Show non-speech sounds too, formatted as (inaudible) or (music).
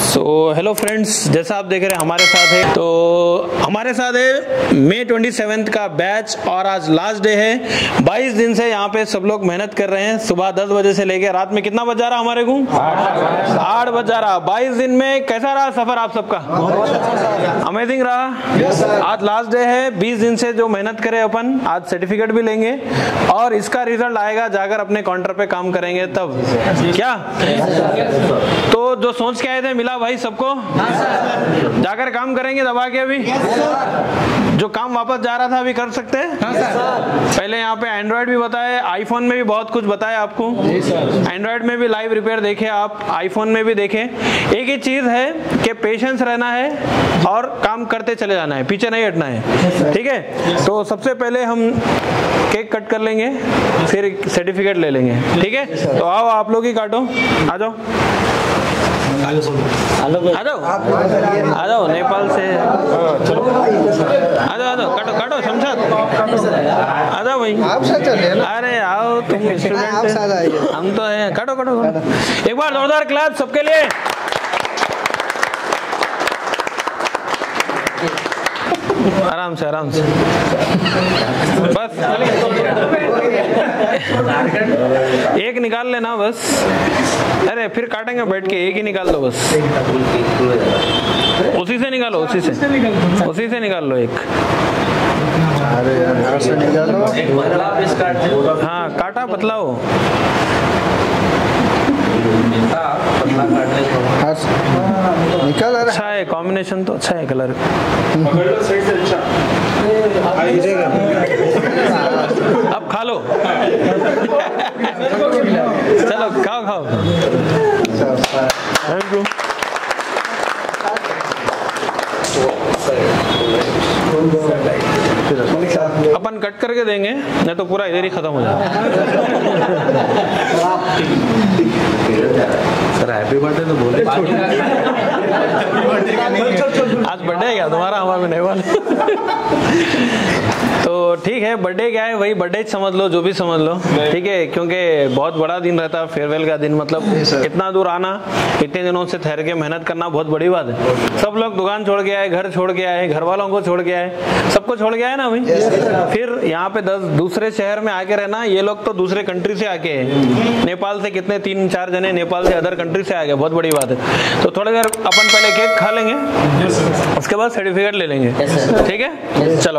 So hello friends जैसा आप देख रहे हैं हमारे साथ है। तो हमारे साथ है मई ट्वेंटी सेवन का बैच और आज लास्ट डे है। 22 दिन से यहाँ पे सब लोग मेहनत कर रहे हैं। सुबह 10 बजे से लेके रात में कितना बज रहा हमारे को? आठ बज रहा। बाईस दिन में कैसा रहा सफ़र आप सबका? अमेजिंग रहा। आज लास्ट डे है। 20 दिन से जो मेहनत करे अपन, आज सर्टिफिकेट भी लेंगे और इसका रिज़ल्ट आएगा जाकर अपने काउंटर पे काम करेंगे तब। क्या? तो जो सोच के आए थे, मिला भाई सबको? जाकर काम करेंगे दबा के अभी? जो काम वापस जा रहा था अभी कर सकते हैं? पहले यहाँ पे एंड्रॉयड भी बताए आईफोन में भी बहुत कुछ बताया आपको। एंड्रॉयड में भी लाइव रिपेयर देखे आप आईफोन में भी देखे। एक ही चीज़ है कि पेशेंस रहना है और काम करते चले जाना है पीछे नहीं हटना है। ठीक है? तो सबसे पहले हम केक कट कर लेंगे फिर सर्टिफिकेट ले लेंगे। ठीक है? तो आओ आप लोग ही काटो। आ जाओ। आ जाओ आ जाओ नेपाल से। आ जाओ आ जाओ काटो काटो शमशाद। आ जाओ भाई आप साथ चले अरे आओ तुम (laughs) स्टूडेंट हम तो हैं। काटो काटो काटो। एक बार जोरदार क्लास सबके लिए। आराम से आराम से। बस। एक निकाल लेना बस। अरे फिर काटेंगे बैठ के एक ही निकाल दो बस। उसी से निकालो उसी से। उसी से निकाल लो एक। अरे यार से निकालो। हाँ काटा पतला हाँ से- निकाल अरे अच्छा है कॉम्बिनेशन तो अच्छा है कलर अब खा लो। चलो खाओ खाओ। थैंक यू अपन कट करके देंगे नहीं तो पूरा इधर ही खत्म हो जाएगा सर हैप्पी बर्थडे तो बोले आज बर्थडे है क्या तुम्हारा हमारे नहीं वाला तो ठीक है बर्थडे क्या है? वही बर्थडे समझ लो जो भी समझ लो। ठीक है क्योंकि बहुत बड़ा दिन रहता है फेयरवेल का दिन मतलब इतना दूर आना इतने दिनों से ठहर के मेहनत करना बहुत बड़ी बात है। सब लोग दुकान छोड़ के आए घर छोड़ के आए घर वालों को छोड़ के आए सबको छोड़ के आए ना भाई फिर यहाँ पे दस दूसरे शहर में आके रहना ये लोग तो दूसरे कंट्री से आके हैं। नेपाल से कितने तीन चार जने नेपाल से अदर कंट्री से आ गए बहुत बड़ी बात है। तो थोड़ी देर अपन पहले केक खा लेंगे उसके बाद सर्टिफिकेट ले लेंगे। ठीक है? चलो।